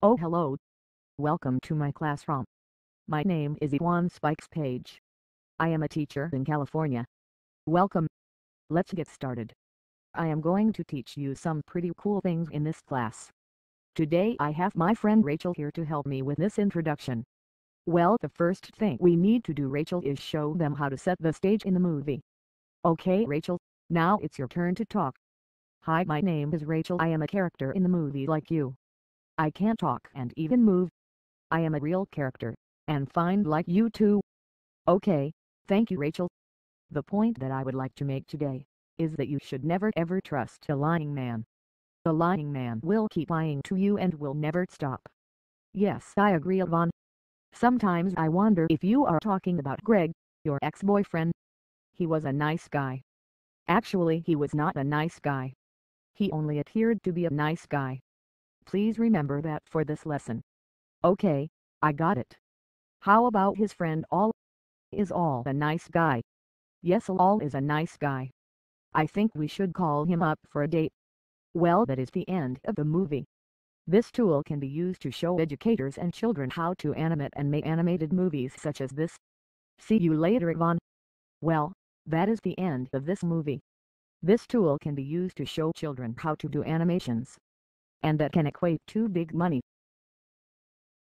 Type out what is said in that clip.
Oh hello. Welcome to my classroom. My name is Yvonne Spikes Page. I am a teacher in California. Welcome. Let's get started. I am going to teach you some pretty cool things in this class. Today I have my friend Rachel here to help me with this introduction. Well the first thing we need to do Rachel is show them how to set the stage in the movie. Okay Rachel, now it's your turn to talk. Hi my name is Rachel I am a character in the movie like you. I can't talk and even move. I am a real character, and fine like you too. Okay, thank you Rachel. The point that I would like to make today, is that you should never ever trust a lying man. A lying man will keep lying to you and will never stop. Yes I agree Yvonne. Sometimes I wonder if you are talking about Greg, your ex-boyfriend. He was a nice guy. Actually he was not a nice guy. He only appeared to be a nice guy. Please remember that for this lesson. Okay, I got it. How about his friend Al? Is Al a nice guy? Yes Al is a nice guy. I think we should call him up for a date. Well that is the end of the movie. This tool can be used to show educators and children how to animate and make animated movies such as this. See you later Yvonne. Well, that is the end of this movie. This tool can be used to show children how to do animations. And that can equate to big money.